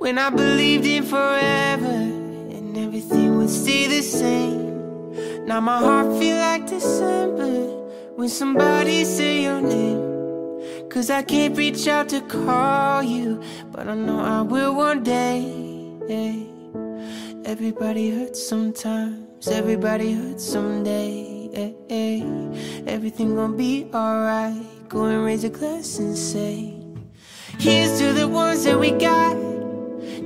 When I believed in forever and everything would stay the same. Now my heart feel like December when somebody say your name. Cause I can't reach out to call you, but I know I will one day. Everybody hurts sometimes, everybody hurts someday. Everything gonna be alright. Go and raise a glass and say, Here's to the ones that we got.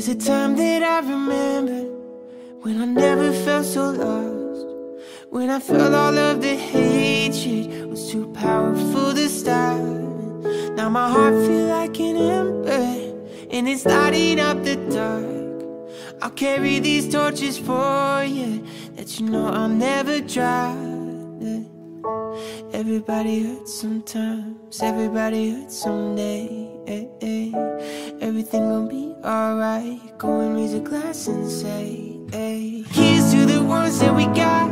There's a time that I remember when I never felt so lost. When I felt all of the hatred was too powerful to stop. Now my heart feels like an ember and it's lighting up the dark. I'll carry these torches for you that you know I'll never drop. Everybody hurts sometimes, everybody hurts someday. Eh, eh. Everything gon' be alright. Go and raise a glass and say, hey. Here's to the ones that we got.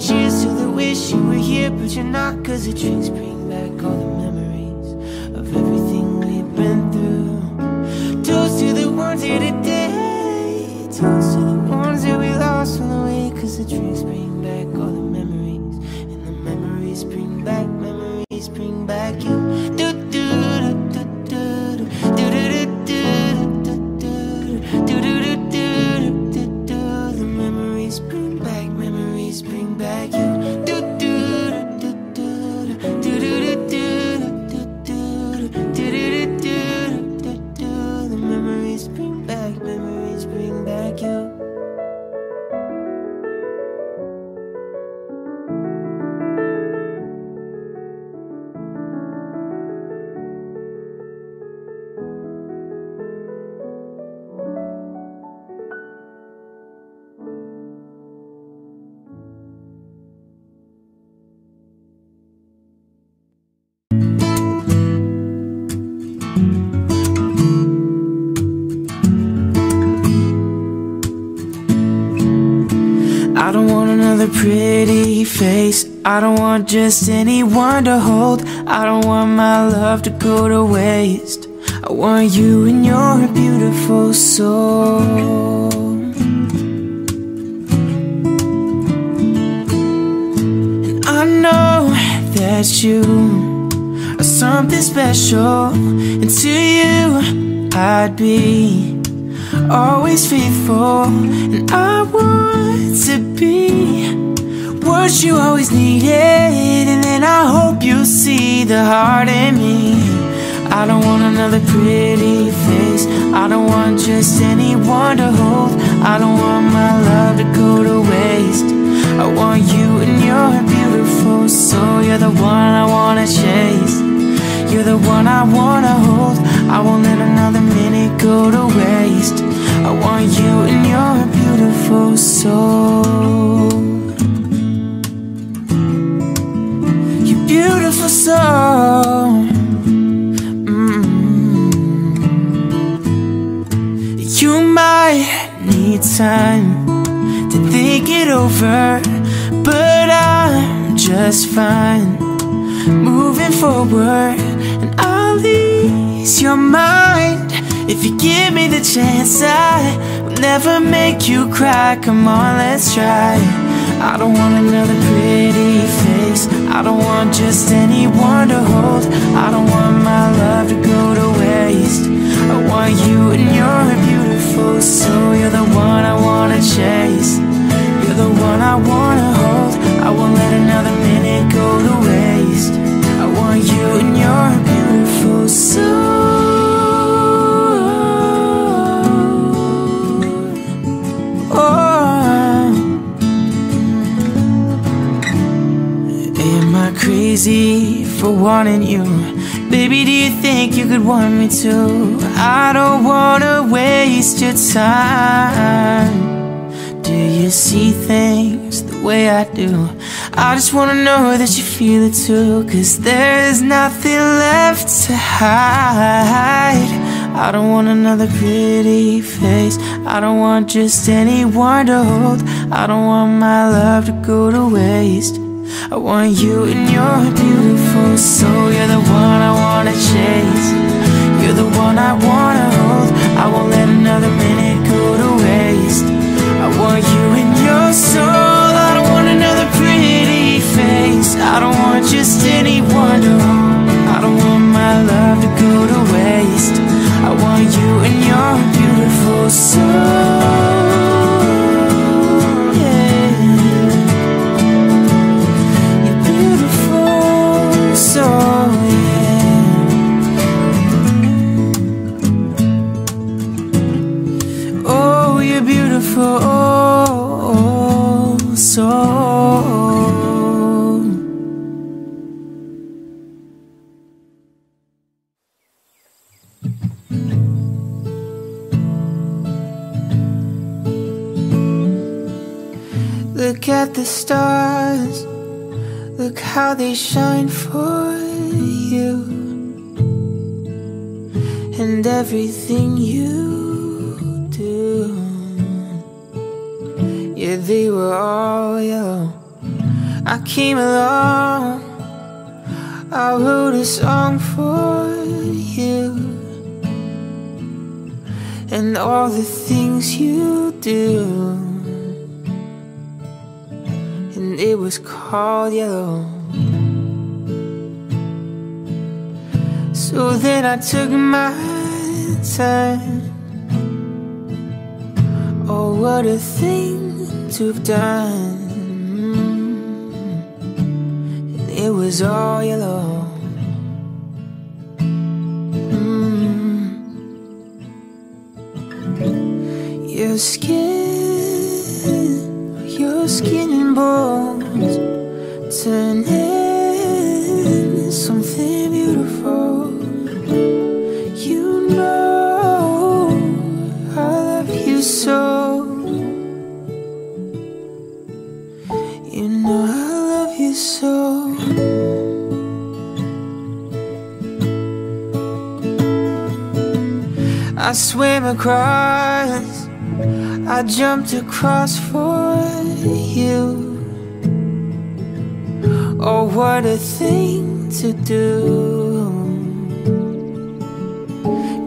Cheers to the wish you were here, but you're not. Cause the drinks bring back all the memories of everything we've been through. Toast to the ones here today. Toast to the ones that we lost on the way. Cause the drinks bring back all the memories. And the memories bring back, memories bring back you. Face. I don't want just anyone to hold. I don't want my love to go to waste. I want you and your beautiful soul. And I know that you are something special. And to you I'd be always faithful. And I want to be what you always needed And then I hope you see the heart in me. I don't want another pretty face. I don't want just anyone to hold. I don't want my love to go to waste. I want you and your beautiful soul. You're the one I wanna chase. You're the one I wanna hold. I won't let another minute go to waste. I want you and your beautiful soul beautiful soul mm. You might need time to think it over But I'm just fine. Moving forward And I'll ease your mind. If you give me the chance, I will never make you cry. Come on, let's try. I don't want another pretty face I don't want just anyone to hold I don't want my love to go to waste I want you and your beautiful soul. You're the one I wanna chase. You're the one I wanna hold. I won't let another minute go to waste. I want you and your beautiful soul. Crazy for wanting you? Baby, do you think you could want me too? I don't wanna waste your time. Do you see things the way I do? I just wanna know that you feel it too. Cause there's nothing left to hide. I don't want another pretty face. I don't want just anyone to hold. I don't want my love to go to waste. I want you and your beautiful soul. You're the one I wanna chase. You're the one I wanna hold. I won't let another minute go to waste. I want you and your soul. I don't want another pretty face. I don't want just anyone to hold. I don't want my love to go to waste. I want you and your beautiful soul. Stars, look how they shine for you, and everything you do. Yeah, they were all yellow. I came along, I wrote a song for you, and all the things you do it was called yellow. So then I took my time. Oh, what a thing to have done. And it was all yellow. Mm. Your skin, your skin and bones turn into something beautiful. You know I love you so. You know I love you so. I swam across, I jumped across for you. Oh, what a thing to do.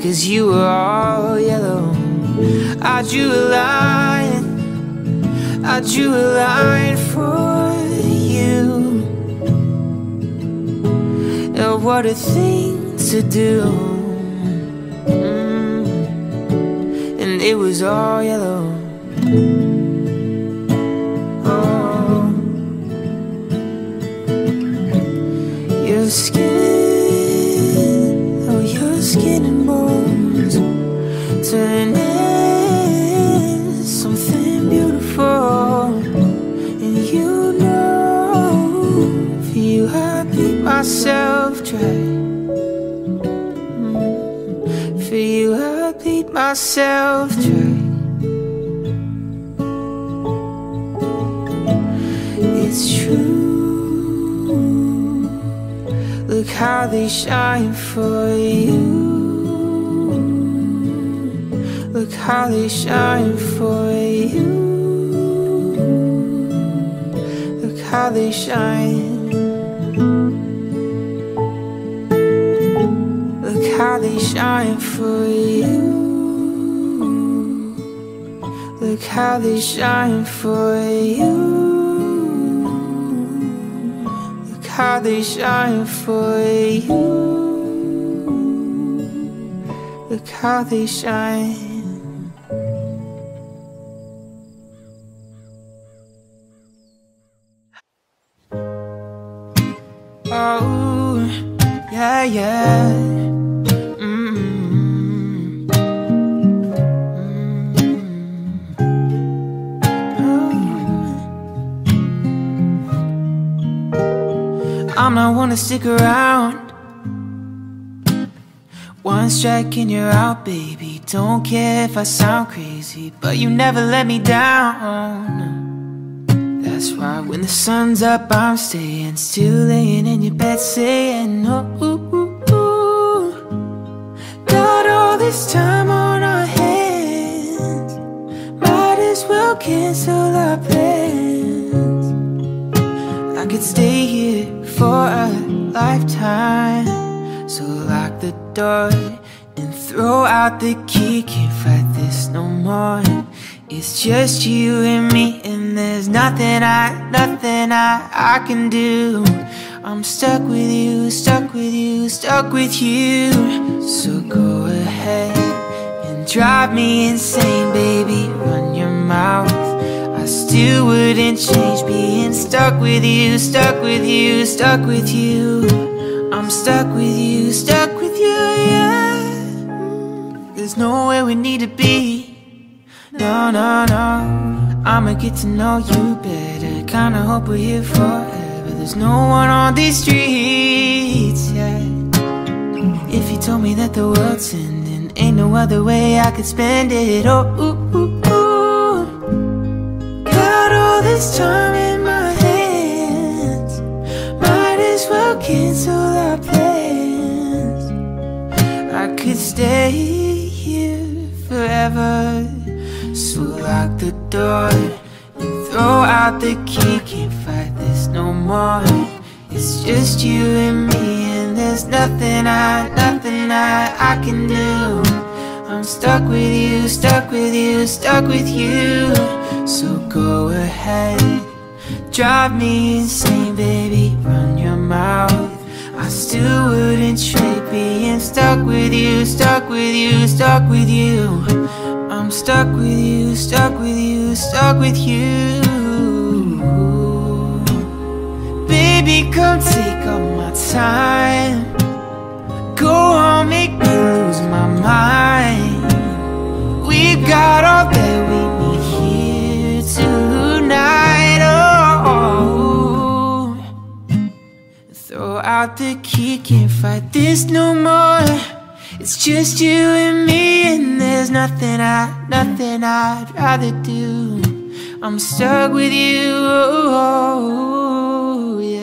Cause you were all yellow. I drew a line, I drew a line for you. Oh, what a thing to do. Mm. And it was all yellow. Something beautiful. And you know, for you, I beat myself dry. For you, I beat myself dry. It's true. Look how they shine for you. They shine for you. Look how they shine. Look how they shine for you. Look how they shine for you. Look how they shine for you. Look how they shine. To stick around. One strike and you're out, baby. Don't care if I sound crazy, but you never let me down. That's why when the sun's up, I'm staying still, laying in your bed, saying, Oh, ooh, ooh. got all this time on our hands. Might as well cancel our plans. I could stay here for a lifetime. So lock the door and throw out the key. Can't fight this no more. It's just you and me and there's nothing I, nothing I, I can do. I'm stuck with you, stuck with you, stuck with you. So go ahead and drive me insane, baby. Run your mouth I still wouldn't change being stuck with you, stuck with you, stuck with you. I'm stuck with you, stuck with you, yeah. There's nowhere we need to be. No, no, no. I'ma get to know you better. Kinda hope we're here forever. There's no one on these streets, yeah. If you told me that the world's ending Ain't no other way I could spend it. Oh, ooh, ooh this time in my hands. Might as well cancel our plans. I could stay here forever. So lock the door and throw out the key. Can't fight this no more. It's just you and me and there's nothing I, nothing I, I can do I'm stuck with you, stuck with you, stuck with you. So go ahead Drive me insane, baby, run your mouth. I still wouldn't trade being stuck with you, stuck with you, stuck with you. I'm stuck with you, stuck with you, stuck with you. Baby, come take all my time. Go on, make me lose my mind We got all that we need here tonight. Oh, throw out the key, can't fight this no more. It's just you and me and there's nothing I, nothing I'd rather do. I'm stuck with you, oh, yeah,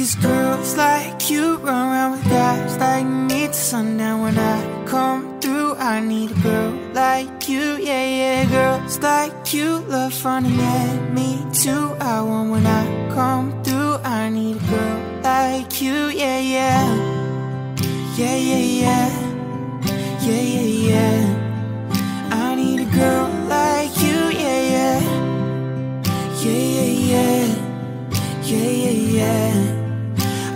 Cause girls like you run around with guys like me till sundown. When I come through, I need a girl like you, yeah, yeah Girls like you love and yeah, me too. I want when I come through, I need a girl like you, yeah, yeah. Yeah, yeah, yeah. Yeah, yeah, yeah Yeah, yeah, yeah. Yeah,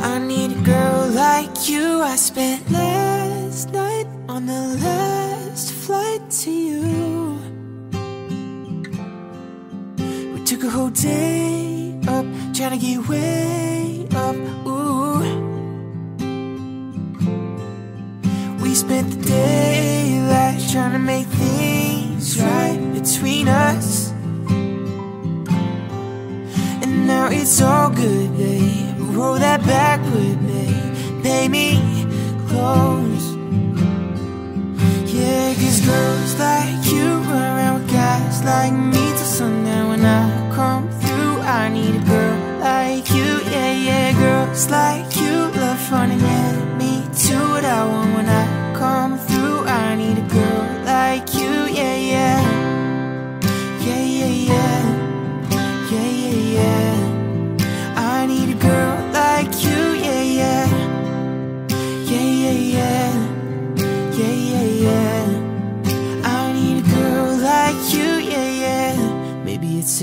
I need a girl like you. I spent last night on the last flight to you. We took a whole day up Trying to get way up, ooh. We spent the daylight Trying to make things right between us now it's all good, babe. Roll that backward, babe Pay me close. Yeah, cause girls like you around with guys like me Till sundown. When I come through I need a girl like you. Yeah, yeah, girls like you Love fun and yeah, me. Too What I want when I come through I need a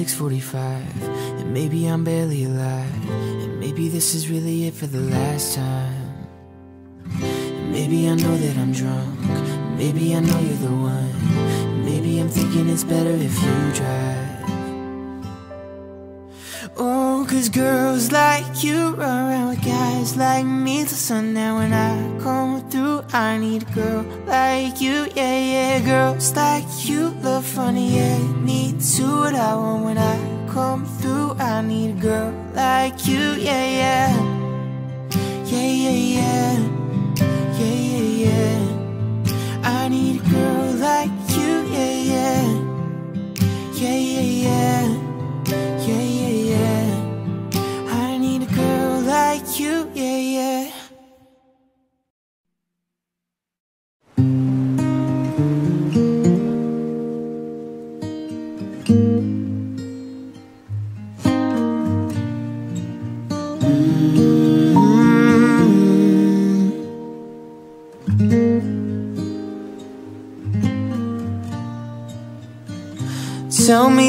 6:45, and maybe I'm barely alive, and maybe this is really it for the last time. And maybe I know that I'm drunk, maybe I know you're the one. Maybe I'm thinking it's better if you drive. Cause girls like you run around with guys like me till sundown. When I come through, I need a girl like you, yeah, yeah. Girls like you love funny, yeah. Me too, what I want when I come through. I need a girl like you, yeah, yeah. Yeah, yeah, yeah. Yeah, yeah, yeah. I need a girl like you, yeah. Yeah, yeah, yeah. Yeah,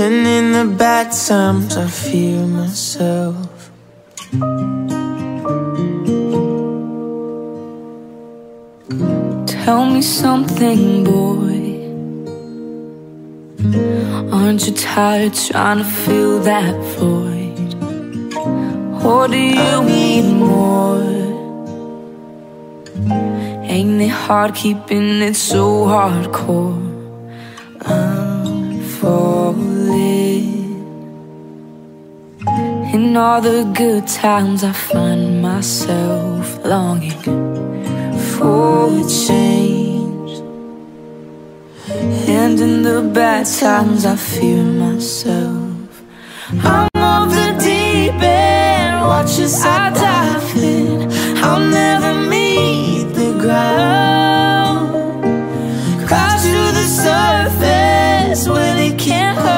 And in the bad times, I fear myself. Tell me something, boy. Aren't you tired trying to fill that void? Or do you need more? Ain't it hard keeping it so hardcore? In all the good times, I find myself longing for change. And in the bad times, I fear myself. I'm off the deep end, watch as I dive in. I'll never meet the ground. Crash to the surface where they can't hurt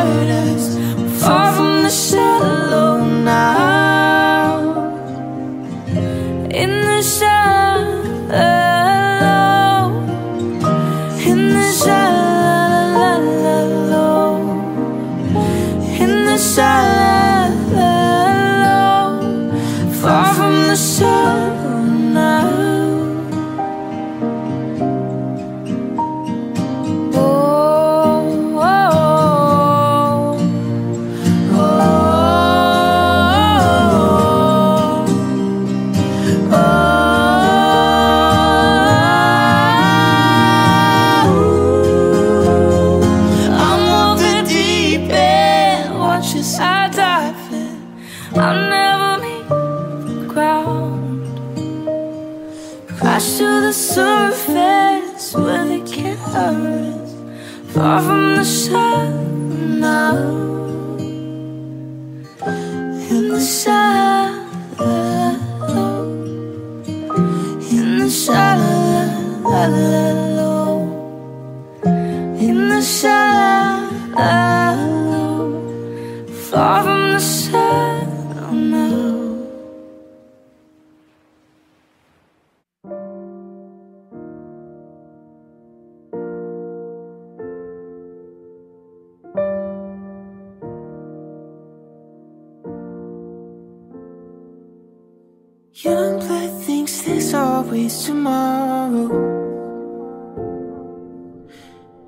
Young blood thinks there's always tomorrow.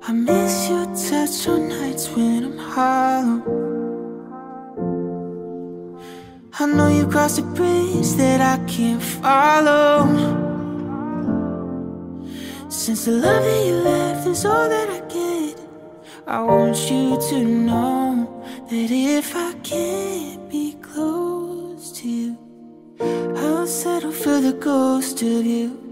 I miss your touch on nights when I'm hollow. I know you crossed a bridge that I can't follow. Since the love that you left is all that I get, I want you to know that if I can't of you.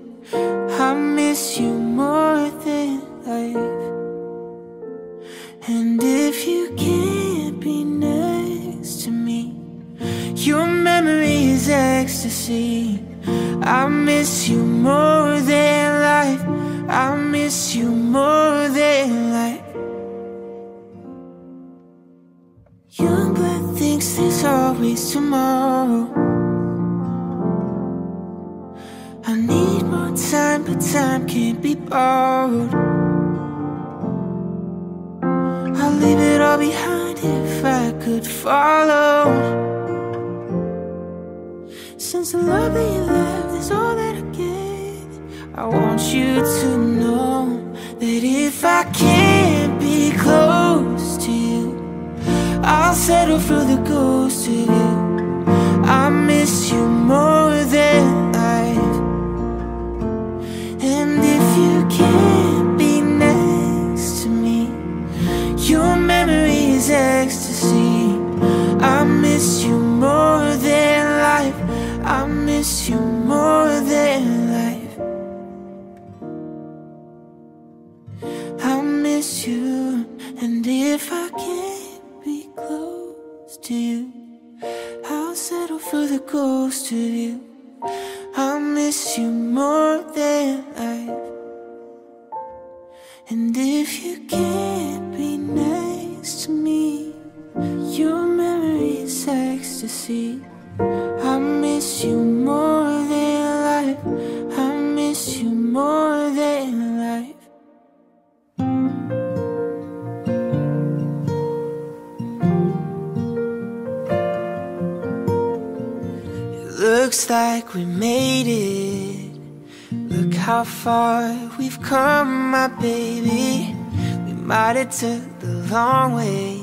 We took the long way.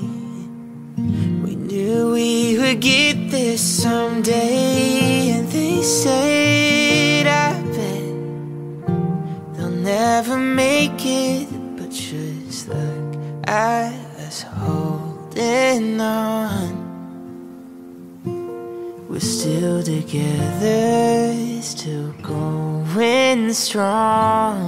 We knew we would get there someday, and they said, I bet they'll never make it. But just look at us holding on. We're still together, still going strong.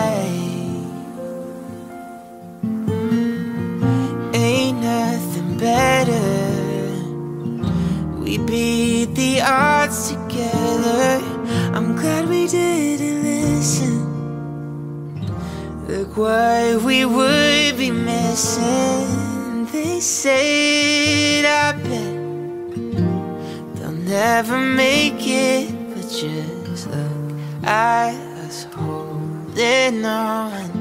Odds together. I'm glad we didn't listen. Look what we would be missing. They said, I bet they'll never make it. But just look at us holding on.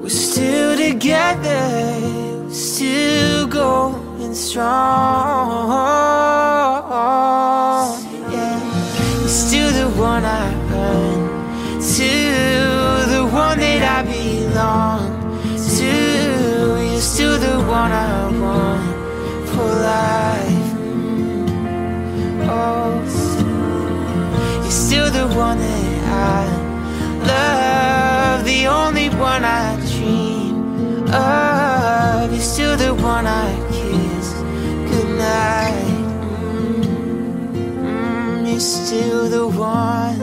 We're still together, still going strong. Yeah, you're still the one I run to, the one that I belong to. You're still the one I want for life. Oh, you're still the one that I love, the only one I dream of. You're still the one I you're still the one.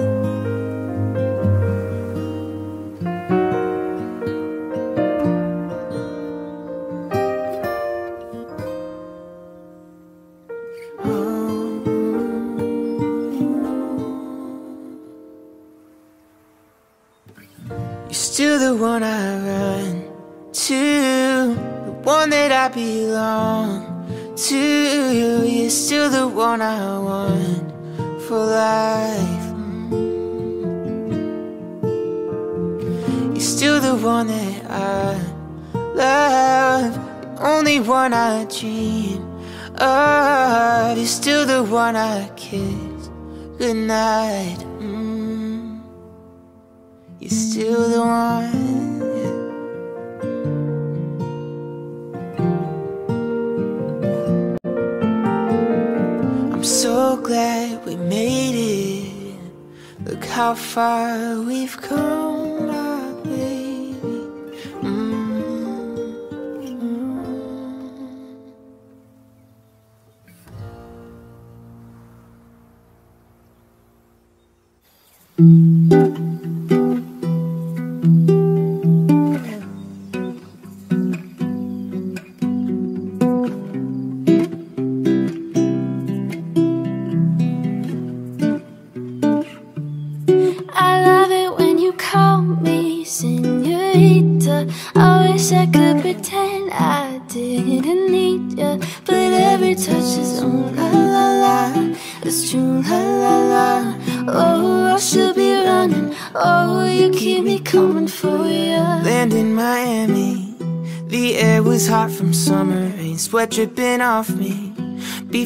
You're still the one I run to, the one that I belong to. You're still the one I want for life. You're still the one that I love, the only one I dream of. You're still the one I kiss Good night mm. You're still the one I'm so glad made it. Look how far we've come,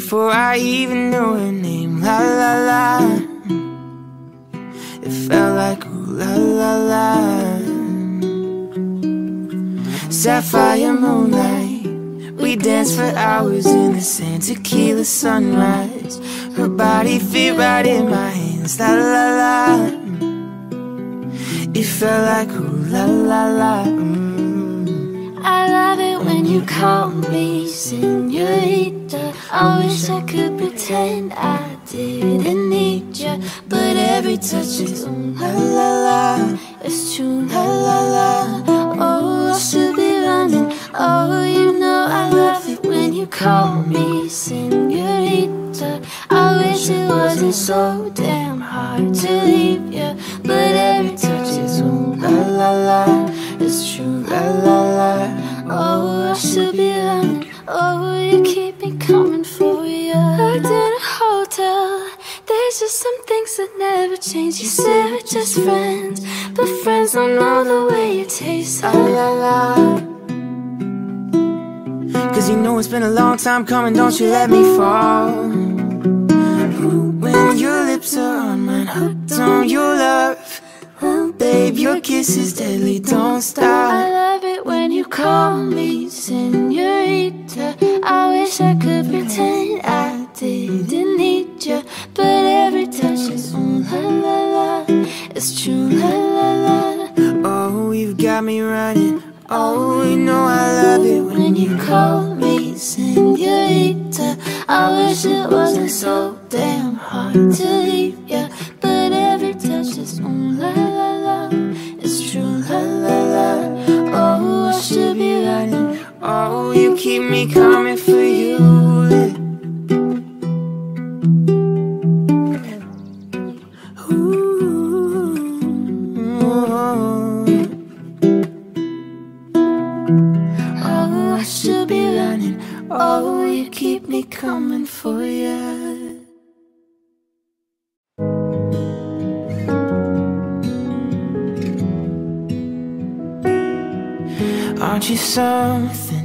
Before I even knew her name, la la la. It felt like ooh la la la. Sapphire moonlight, we danced for hours in the sand. Tequila sunrise, her body fit right in my hands, la la la. It felt like ooh la la la. mm. I love it when you call me senorita. I wish I could pretend I didn't need you, but every touch is ooh la la la. It's true la la la. Oh, I should be running. Oh, you know I love it when you call me senorita. I wish it wasn't so damn hard to leave you, but every touch is ooh la la la. It's true la la la. Oh, I should be running. Oh, some that never change. You say we're just friends, but friends don't know the way you taste. La la la. Cause you know it's been a long time coming, don't you let me fall. When your lips are on mine, hooked on your love. Babe, your kiss is deadly, don't stop I love it when you call me senorita. I wish I could pretend I didn't need you, but every touch is ooh la la la. It's true la la la. Oh, you've got me running. Oh, you know I love it when you call me senorita, I wish it wasn't so damn hard to leave you, but every touch is ooh la la. Keep me coming for you. Oh, I should be running. Oh, you keep me coming for you. Aren't you something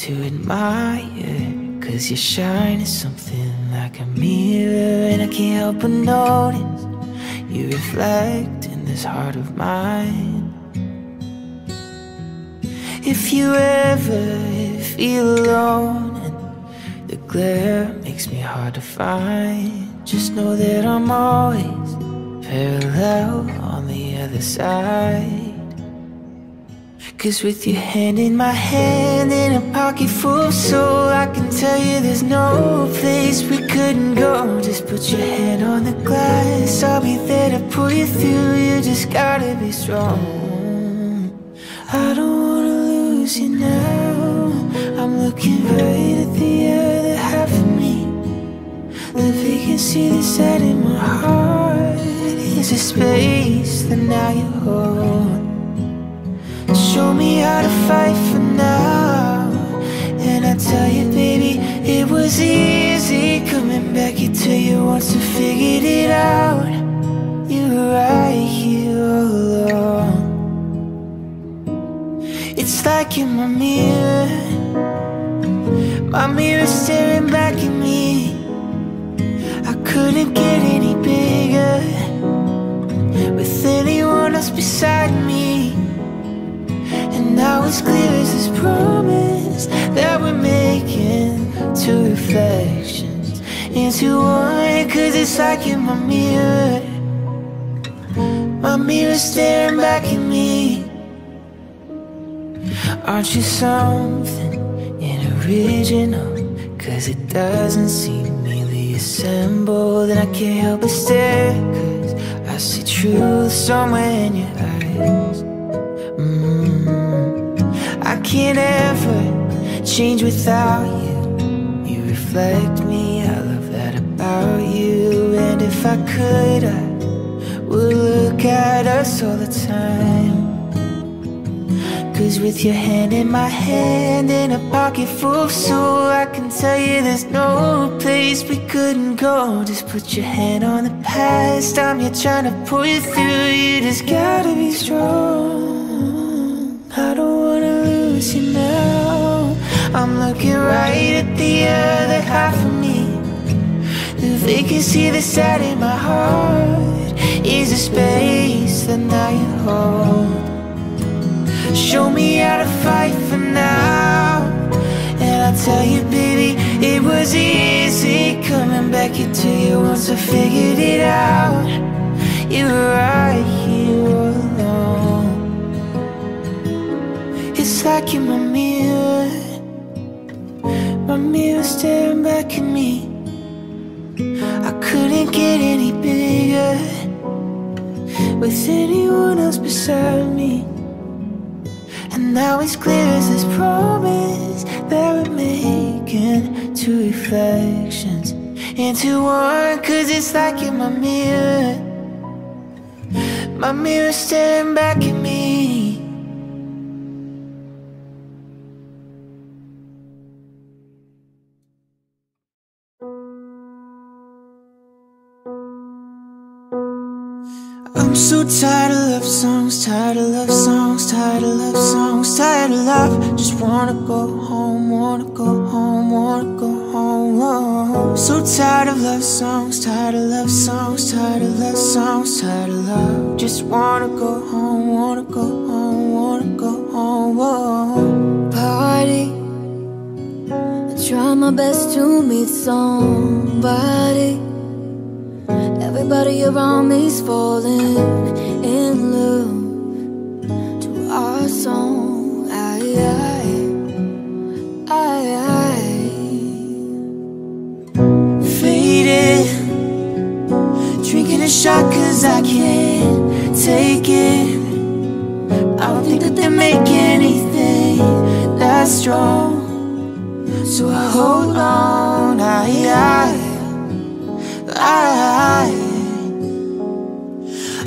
to admire? Cause your shine is something like a mirror, and I can't help but notice you reflect in this heart of mine. If you ever feel alone and the glare makes me hard to find, just know that I'm always parallel on the other side. Cause with your hand in my hand and a pocket full of soul I can tell you there's no place we couldn't go. Just put your hand on the glass I'll be there to pull you through. You just gotta be strong. I don't wanna lose you now. I'm looking right at the other half of me. The vacancy that's sat in my heart Is a space that now you hold Show me how to fight for now. And I tell you, baby, it was easy Coming back here to you once you figured it out. You were right here all along It's like in my mirror. My mirror staring back at me. I couldn't get it Now it's clear as this promise that we're making Two reflections into one. Cause it's like in my mirror My mirror staring back at me. Aren't you something in original? Cause it doesn't seem merely assembled And I can't help but stare. Cause I see truth somewhere in your eyes can't ever change without you. You reflect me, I love that about you. And if I could, I would look at us all the time. Cause with your hand in my hand and a pocket full of soul I can tell you there's no place we couldn't go. Just put your hand on the past I'm here trying to pull you through. You just gotta be strong. I don't lose you now I'm looking right at the other half of me. The vacancy that's out in my heart. Is a space that now you hold? Show me how to fight for now. And I'll tell you, baby, it was easy Coming back into you once I figured it out. You were right mirror staring back at me I couldn't get any bigger With anyone else beside me and now it's clear as this promise that we're making two reflections into one. Cause it's like in my mirror, my mirror staring back at me. Tired of love songs, tired of love songs, tired of love songs, tired of love. Just wanna go home, wanna go home, wanna go home. Whoa. So tired of love songs, tired of love songs, tired of love songs, tired of love. Just wanna go home, wanna go home, wanna go home. Whoa. Party. I try my best to meet somebody. Everybody around me's falling in love to our song. I, I, I, I. Faded, drinking a shot cause I can't take it. I don't think that they make anything that strong. So I hold on, I, I I,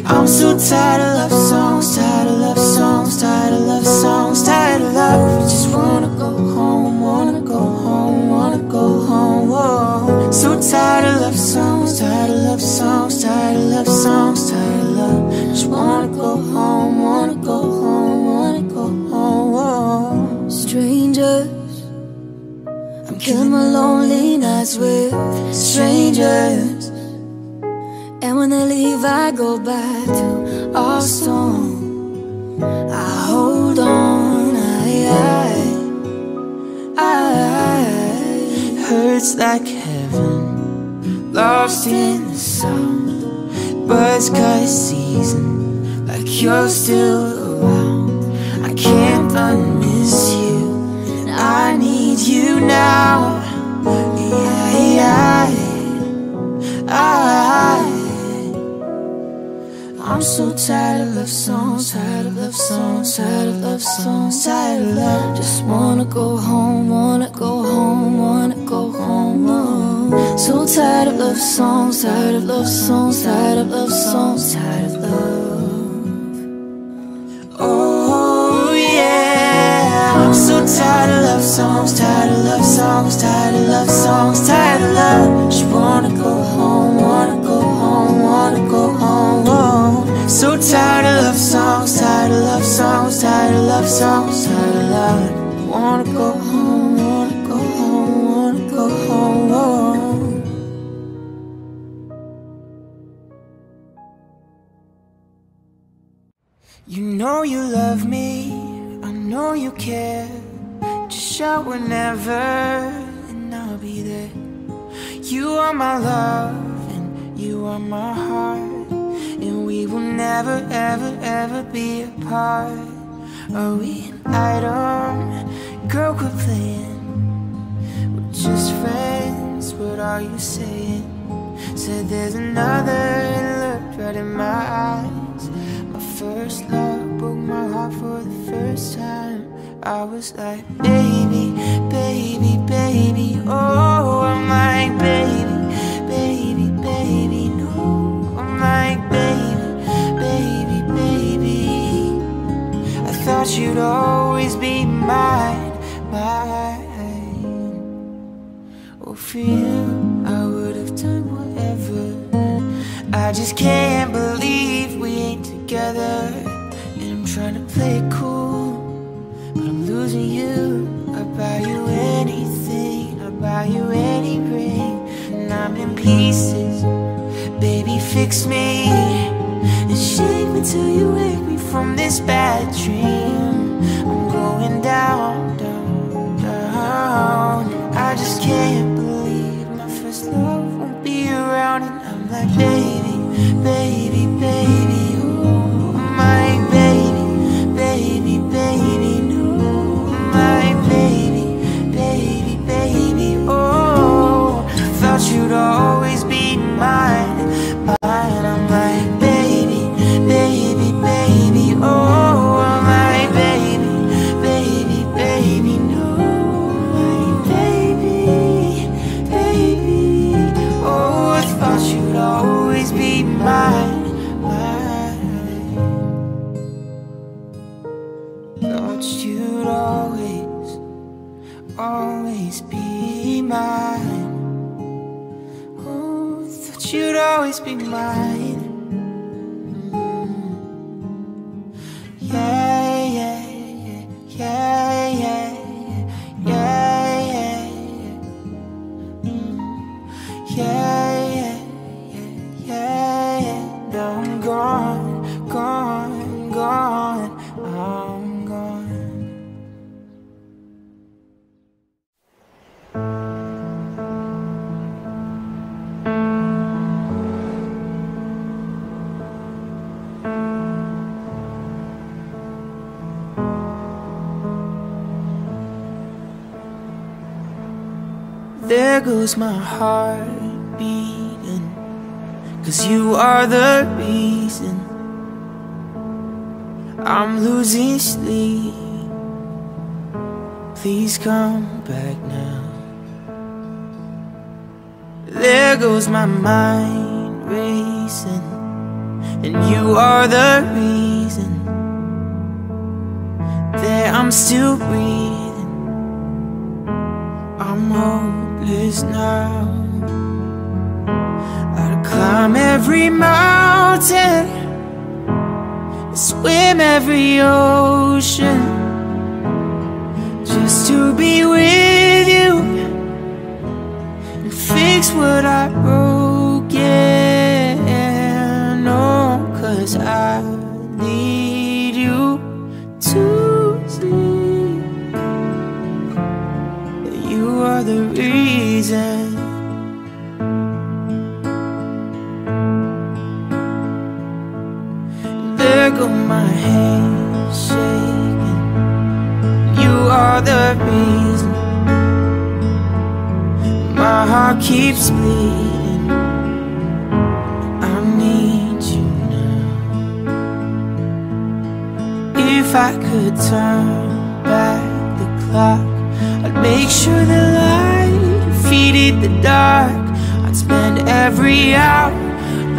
I'm so tired of love songs, tired of love songs, tired of love songs, tired of love. Just wanna go home, wanna go home, wanna go home. Whoa. So tired of love songs, tired of love songs, tired of love songs, tired of love. Just wanna go home, wanna go home, wanna go home. Whoa. Strangers. I'm killing my lonely nights with strangers And when they leave I go back to our song I hold on, I, I, I. Hurts like heaven, lost in the sound Birds cut season, like you're still around. I can't unmiss you and I need you now. Yeah, yeah, I, I'm so tired of love songs, tired of love songs, tired of love songs, tired of love. Just wanna go home, wanna go home, wanna go home. Oh. So tired of love songs, tired of love songs, tired of love songs, tired of love. Oh yeah, I'm so tired of love songs, tired of love songs, tired of love songs, tired of love. Just wanna go home, So tired of love songs, tired of love songs, tired of love songs, tired of love. Wanna go home, wanna go home, wanna go home. Whoa. You know you love me, I know you care. Just shout whenever, and I'll be there. You are my love and you are my heart we will never, ever, ever be apart. Are we an item? Girl, quit playing. We're just friends, what are you saying? Said there's another and looked right in my eyes. My first love broke my heart for the first time. I was like, baby, baby, baby Oh, I'm like, baby, baby, thought you'd always be mine, mine Oh, for you, I would have done whatever I just can't believe we ain't together And I'm trying to play it cool but I'm losing you. I buy you anything, I buy you any ring, and I'm in pieces. Baby, fix me shake me till you wake me from this bad dream. I'm going down, down, down. I just can't believe my first love won't be around, and I'm like, baby, baby, always be mine. Goes my heart beating Cause you are the reason I'm losing sleep. Please come back now. There goes my mind racing And you are the reason That I'm still breathing. I'm hopeless now. I'd climb every mountain Swim every ocean Just to be with you And fix what I broke, Go my hands shaking. You are the reason My heart keeps bleeding. I need you now. If I could turn back the clock I'd make sure the light defeated the dark. I'd spend every hour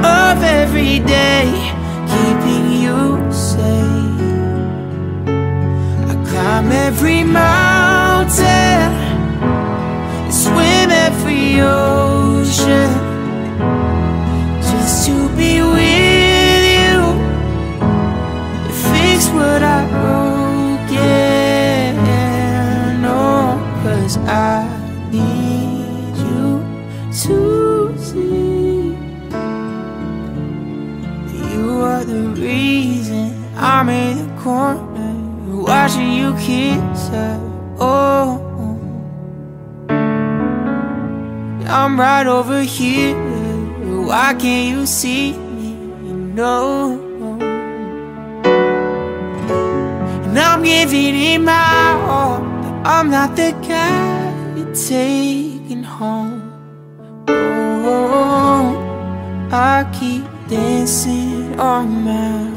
of every day keeping you safe. I climb every mountain, swim every ocean, just to be with I'm in the corner watching you kiss her. Oh, I'm right over here. Why can't you see me? No. And I'm giving it my all, but I'm not the guy you're taking home. Oh, I keep dancing on my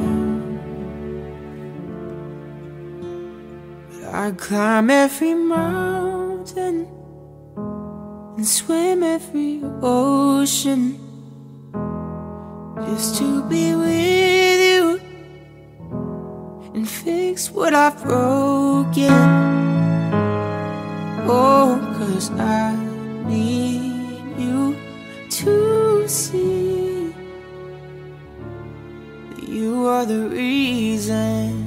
I climb every mountain and swim every ocean just to be with you and fix what I've broken. Oh, cause I need you to see that you are the reason.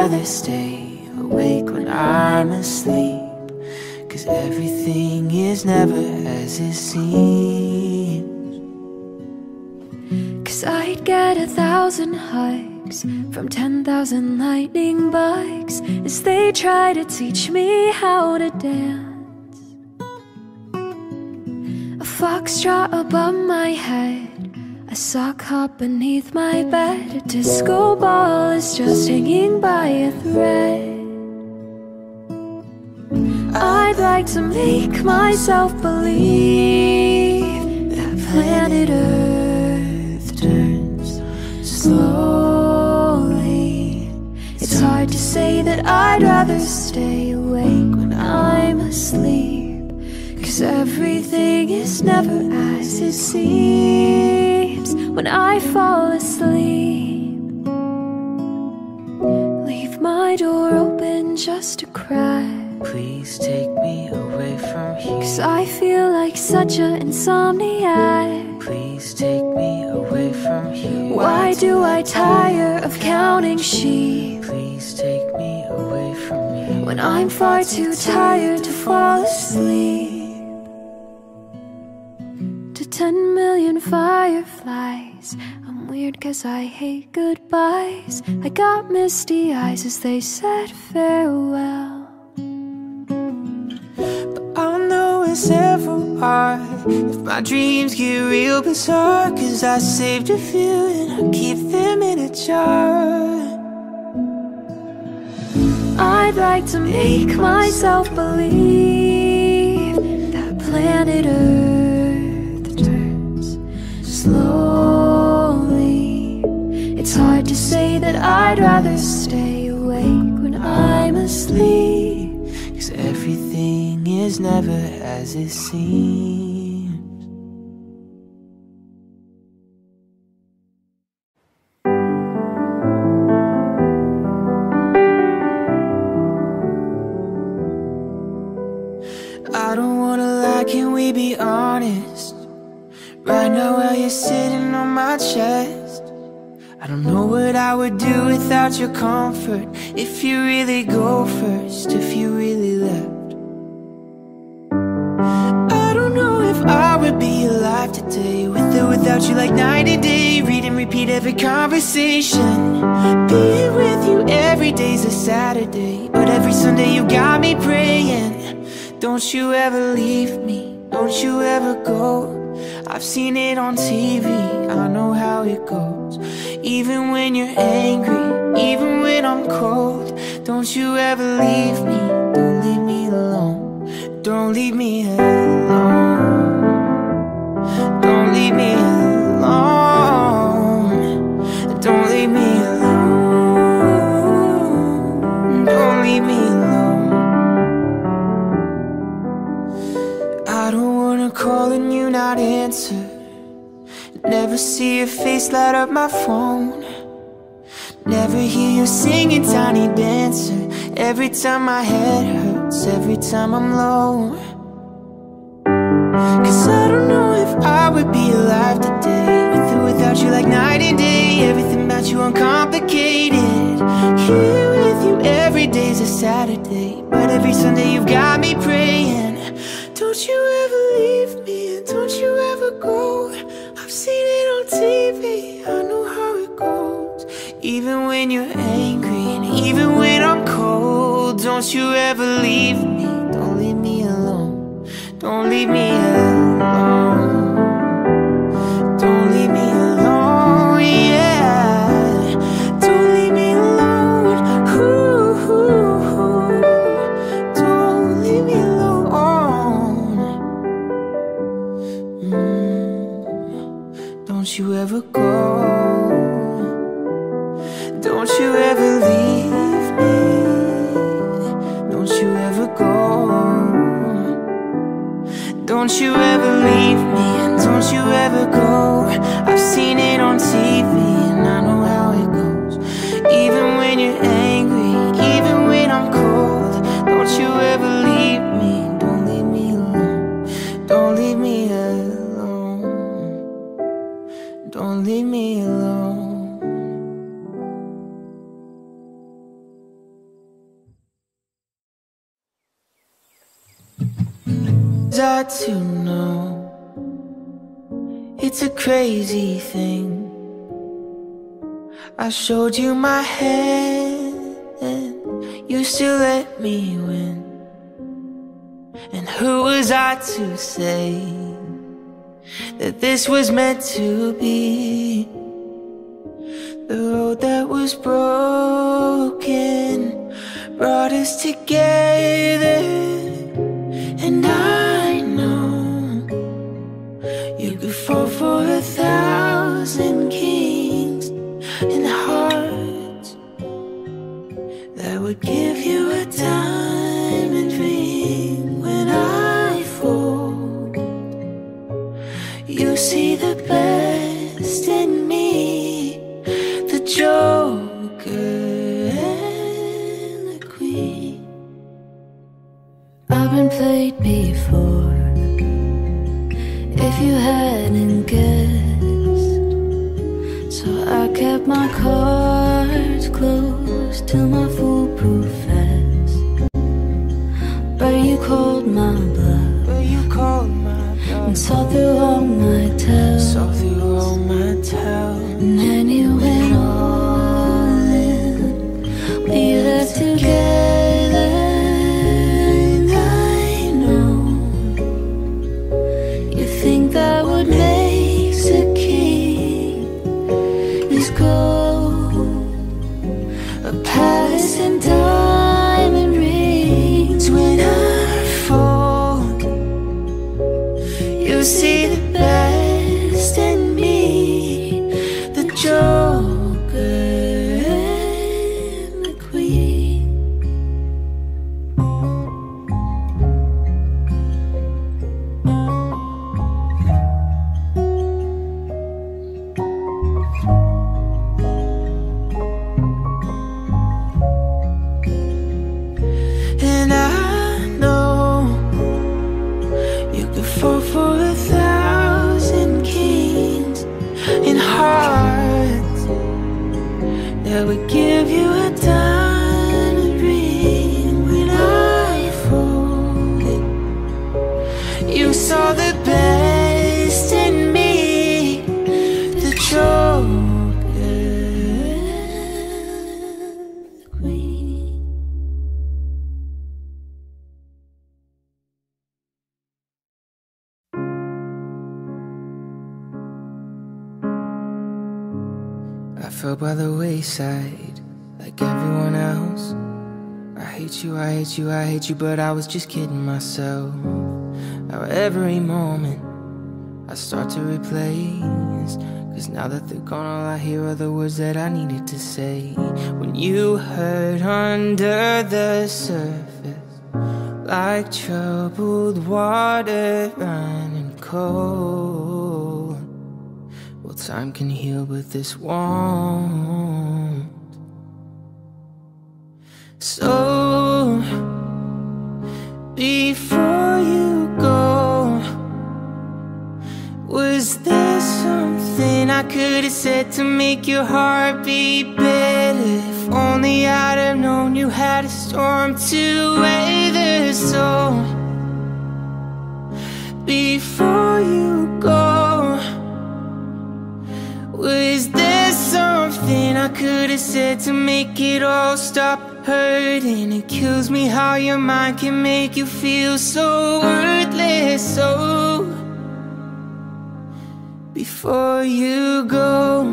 rather stay awake when I'm asleep. Cause everything is never as it seems. Cause I'd get a thousand hugs from 10,000 lightning bugs as they try to teach me how to dance. A foxtrot above my head, a sock hop beneath my bed, a disco ball is just hanging by a thread. I'd like to make myself believe that planet Earth turns slowly. It's hard to say that I'd rather stay awake when I'm asleep. Cause everything is never as it seems when I fall asleep. Leave my door open just a crack. Please take me away from here. Cause. I feel like such a insomniac. Please take me away from here. Why do I tire of counting sheep Please take me away from here. when I'm far too tired to fall asleep? 10 million fireflies. I'm weird cause I hate goodbyes. I got misty eyes as they said farewell. But I'll know it's ever hard if my dreams get real bizarre. Cause I saved a few and I keep them in a jar. I'd like to make myself believe that planet Earth slowly. It's hard to say that I'd rather stay awake when I'm asleep. Cause everything is never as it seems. You're sitting on my chest, I don't know what I would do without your comfort. If you really go first, if you really left. I don't know if I would be alive today with or without you, like 90 day. Read and repeat every conversation. Being with you every day's a Saturday, but every Sunday you got me praying. Don't you ever leave me, don't you ever go. I've seen it on TV, I know how it goes. Even when you're angry, even when I'm cold, don't you ever leave me, don't leave me alone. Don't leave me alone. Don't leave me alone. Never see your face light up my phone. Never hear you singing Tiny Dancer Every time my head hurts, every time I'm low. Cause I don't know if I would be alive today. With or without you like night and day. Everything about you uncomplicated. Here with you every day's a Saturday. But every Sunday you've got me praying. Don't you ever leave me and don't you ever go TV, I know how it goes. Even when you're angry and even when I'm cold Don't you ever leave me, don't leave me alone. Don't leave me alone ever go Don't you ever leave me. Don't you ever go. Don't you ever leave me And don't you ever go. I've seen it on TV I to know it's a crazy thing. I showed you my hand, and you still let me win. And who was I to say that this was meant to be? The road that was broken brought us together. And I for a thousand kings and hearts that would give you a diamond ring when I fall. You see the best in me, the Joker and the Queen. I've been played before. If you hadn't Kept my cards close to my foolproof vest. But you called my bluff you called my and bluff, saw through all my tells. saw through all my tells. And then like everyone else. I hate you, I hate you, I hate you, but I was just kidding myself. Now every moment I start to replace. Cause now that they're gone, all I hear are the words that I needed to say. When you hurt under the surface, like troubled water running cold. Time can heal, but this won't. So, before you go, was there something I could have said to make your heart beat better? If only I'd have known you had a storm to weather. So, before you go, was there something I could have said to make it all stop? hurting? It kills me how your mind can make you feel so worthless. So before you go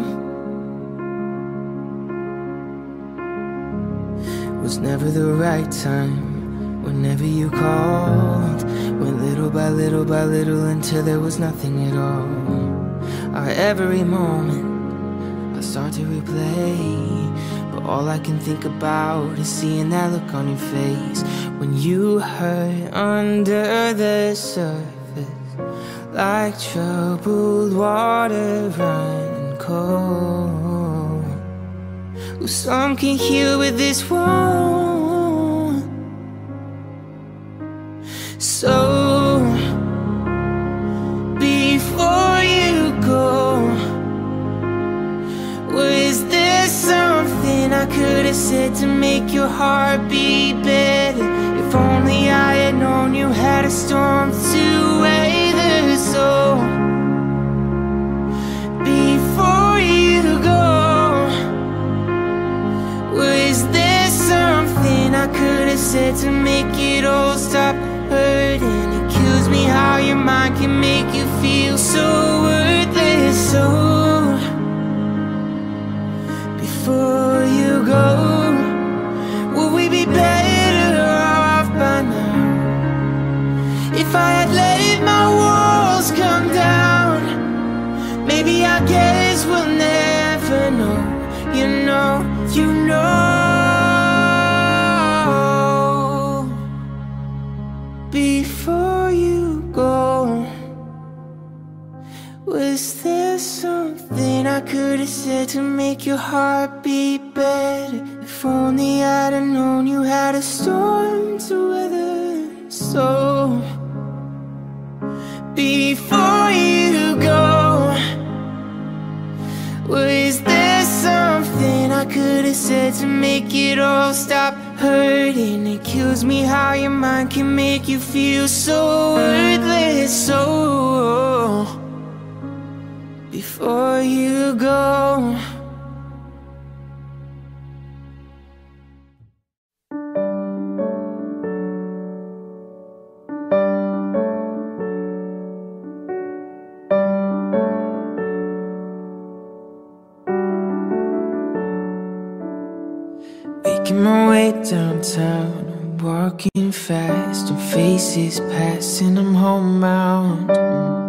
Was never the right time. Whenever you called Went little by little by little Until there was nothing at all Our every moment I start to replay. But all I can think about is seeing that look on your face. When you hurt under the surface Like troubled water running cold. Well, some can heal with this wound could have said to make your heart beat better? If only I had known you had a storm to weather. So Before you go Was there something I could have said to make it all stop hurting? It kills me how your mind can make you feel so worthless. So Before you go. Would we be better off by now? If I had let my walls come down Maybe I guess we'll never know. You know, you know. Before you go Was there something I could have said to make your heart beat better? If only I'd have known you had a storm to weather. So, before you go, was there something I could have said to make it all stop hurting? It kills me how your mind can make you feel so worthless. So, before you go. Making my way downtown, I'm walking fast, and faces passing, I'm homebound. Staring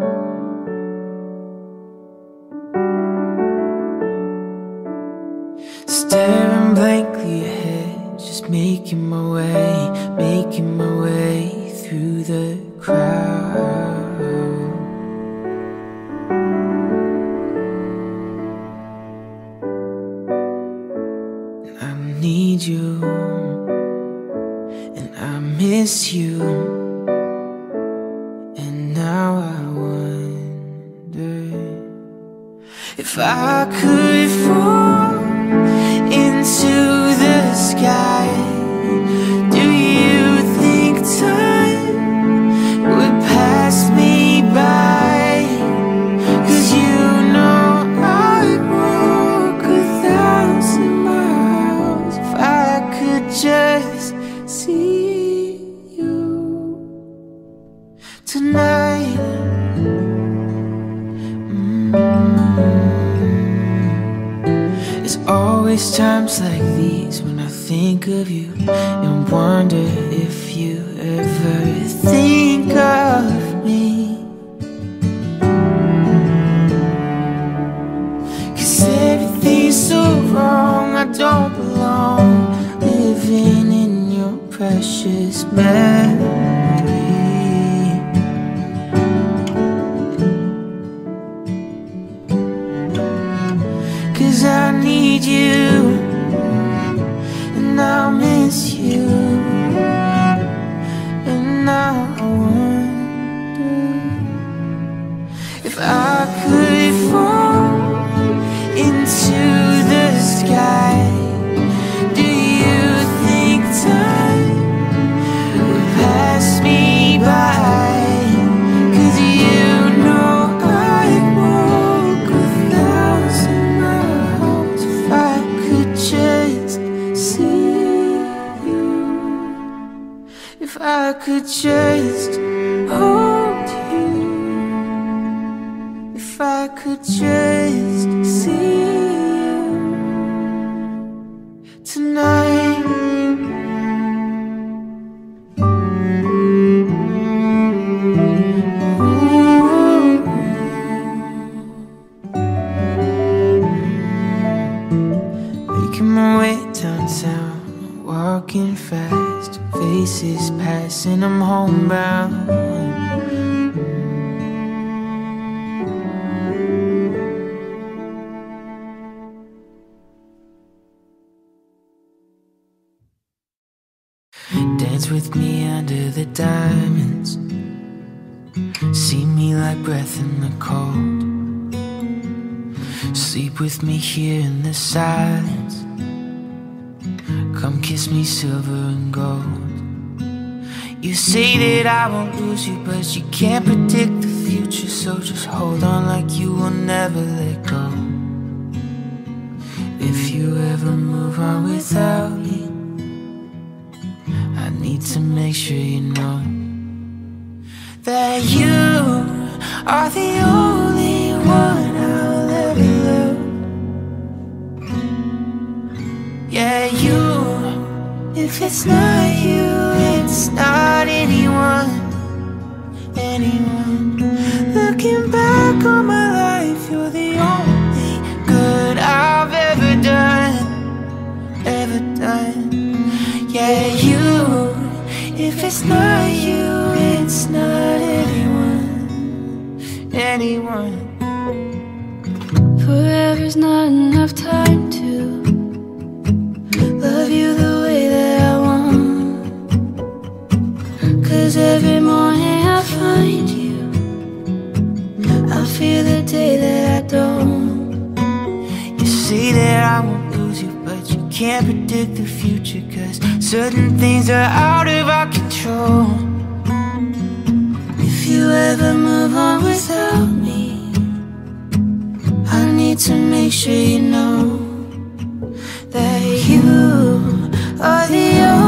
always times like these when I think of you and wonder if you ever think of me. Cause everything's so wrong, I don't belong living in your precious memory. Just See me like breath in the cold. Sleep with me here in the silence. Come kiss me silver and gold. You say that I won't lose you, but you can't predict the future. So just hold on like you will never let go. If you ever move on without me, I need to make sure you know that you are the only one I'll ever love. Yeah, you. If it's not you, it's not anyone. Anyone. Looking back on my life, you're the only good I've ever done. Ever done. Yeah, you. If it's not you, it's not anyone. Forever's not enough time to love you the way that I want. Cause every morning I find you, I fear the day that I don't. You say that I won't lose you, but you can't predict the future. Cause certain things are out of our control. You ever move on without me, I need to make sure you know that you are the only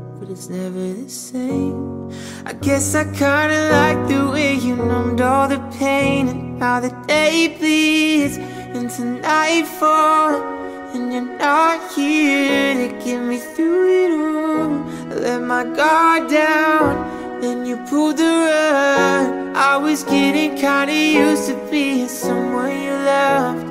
but it's never the same. I guess I kinda like the way you numbed all the pain, and now the day bleeds into nightfall. And you're not here to get me through it all. I let my guard down, then you pulled the rug. I was getting kinda used to being someone you loved.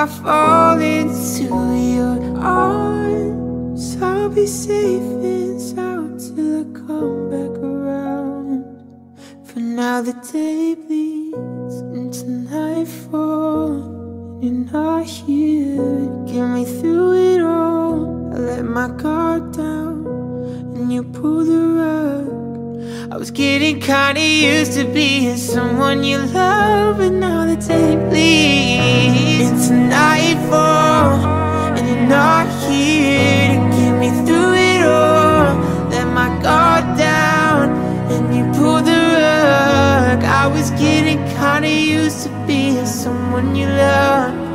I fall into your arms. I'll be safe and sound till I come back around. For now the day bleeds into nightfall you're not here to get me through it all. I let my guard down and you pull the rug I was getting kinda used to being someone you love But now the day bleeds into nightfall And you're not here to get me through it all. Let my guard down and you pull the rug. I was getting kinda used to being someone you love